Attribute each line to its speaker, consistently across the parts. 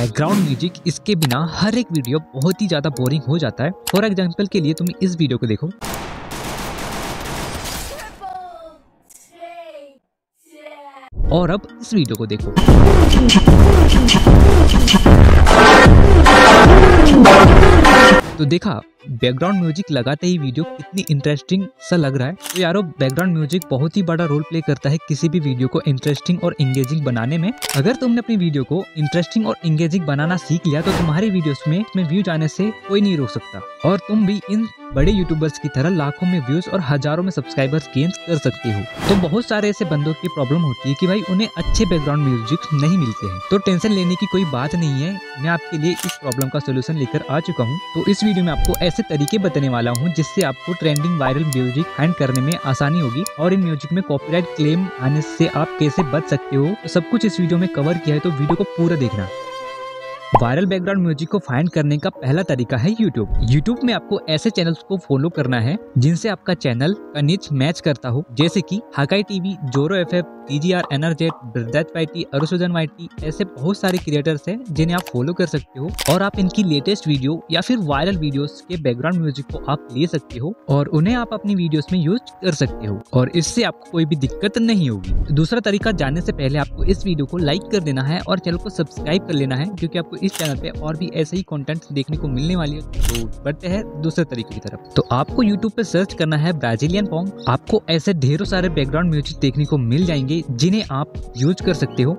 Speaker 1: Background music इसके बिना हर एक वीडियो बहुत ही ज़्यादा बोरिंग हो जाता है। फॉर एग्ज़ाम्पल के लिए तुम इस वीडियो को देखो। और अब इस वीडियो को देखो। तो देखा बैकग्राउंड म्यूज़िक लगाते ही वीडियो कितनी इंटरेस्टिंग सा लग रहा है। तो यारो बैकग्राउंड म्यूज़िक बहुत ही बड़ा रोल प्ले करता है किसी भी वीडियो को इंटरेस्टिंग और इंगेजिंग बनाने में। अगर तुमने अपनी वीडियो को इंटरेस्टिंग और इंगेजिंग बनाना सीख लिया तो तुम्हारे वीडियो में व्यू जाने से कोई नहीं रोक सकता। और तुम भी इन बड़े यूट्यूबर्स की तरह लाखों में व्यूज़ और हज़ारों में सब्सक्राइबर्स गेन कर सकते हो। तो बहुत सारे ऐसे बंदों की प्रॉब्लम होती है कि भाई उन्हें अच्छे बैकग्राउंड म्यूज़िक नहीं मिलते हैं। तो टेंशन लेने की कोई बात नहीं है। मैं आपके लिए इस प्रॉब्लम का सोल्यूशन लेकर आ चुका हूँ। तो इस वीडियो में आपको ऐसे तरीके बताने वाला हूँ जिससे आपको ट्रेंडिंग वायरल म्यूज़िक फाइंड करने में आसानी होगी और इन म्यूज़िक में कॉपीराइट क्लेम आने से आप कैसे बच सकते हो। तो सब कुछ इस वीडियो में कवर किया है तो वीडियो को पूरा देखना। वायरल बैकग्राउंड म्यूज़िक को फाइंड करने का पहला तरीका है यूट्यूब। यूट्यूब में आपको ऐसे चैनल्स को फॉलो करना है, जिनसे आपका चैनल का निच मैच करता हो। जैसे कि Hakai TV, Zoro F F TGR एनर्जेट ब्रदाज वाईटी अरुसुदन वाईटी ऐसे बहुत सारे क्रिएटर्स हैं, जिन्हें आप फॉलो कर सकते हो, और आप इनकी लेटेस्ट वीडियो या फिर वायरल वीडियोस के बैकग्राउंड म्यूज़िक को आप ले सकते हो, और उन्हें आप अपनी वीडियोस में यूज़ कर सकते हो, और इससे आपको कोई भी दिक्कत नहीं होगी। दूसरा तरीका जानने से पहले आपको इस वीडियो को लाइक कर देना है, और चैनल को सब्सक्राइब कर लेना है क्योंकि आपको इस चैनल पे और भी ऐसे ही कंटेंट देखने को मिलने वाली है। तो बढ़ते हैं दूसरे तरीके की तरफ़। तो आपको यूट्यूब पे सर्च करना है ब्राजीलियन पॉन्ग आपको ऐसे ढेरों सारे बैकग्राउंड म्यूज़िक देखने को मिल जाएँगे जिन्हें आप यूज़ कर सकते हो।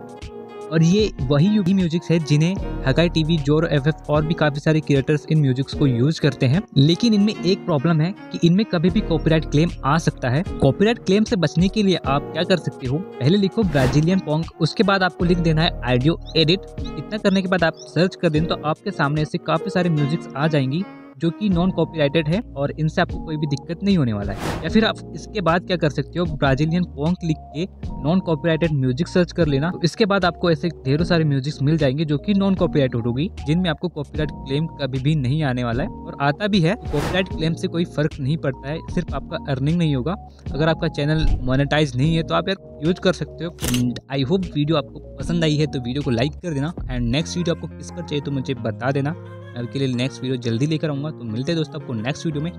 Speaker 1: और ये वही युगी म्यूजिक्स है जिन्हें हकाई टीवी ज़ोर एफ़ और भी काफ़ी सारे क्रिएटर्स इन म्यूजिक्स को यूज़ करते हैं। लेकिन इनमें एक प्रॉब्लम है कि इनमें कभी भी कॉपीराइट क्लेम आ सकता है। कॉपीराइट क्लेम से बचने के लिए आप क्या कर सकते हो? पहले लिखो ब्राजीलियन पोंग उसके बाद आपको लिख देना है आइडियो एडिट इतना करने के बाद आप सर्च कर दें तो आपके सामने से काफ़ी सारे म्यूजिक्स आ जाएँगी। जो कि नॉन कॉपीराइटेड है और इनसे आपको कोई भी दिक्कत नहीं होने वाला है। या फिर आप इसके बाद क्या कर सकते हो ब्राजीलियन पोंक लिख के नॉन कॉपीराइटेड म्यूज़िक सर्च कर लेना। तो इसके बाद आपको ऐसे ढेरों सारे म्यूज़िक मिल जाएँगे जो कि नॉन कॉपीराइटेड होगी जिनमें आपको कॉपीराइट क्लेम कभी भी नहीं आने वाला है। और आता भी है कॉपीराइट क्लेम से कोई फ़र्क नहीं पड़ता है, सिर्फ़ आपका अर्निंग नहीं होगा। अगर आपका चैनल मोनेटाइज नहीं है तो आप यार यूज़ कर सकते हो। एंड आई होप वीडियो आपको पसंद आई है तो वीडियो को लाइक कर देना। एंड नेक्स्ट वीडियो आपको किस पर चाहिए तो मुझे बता देना। मैं आपके लिए नेक्स्ट वीडियो जल्दी लेकर आऊँगा। तो मिलते हैं दोस्तों आपको नेक्स्ट वीडियो में।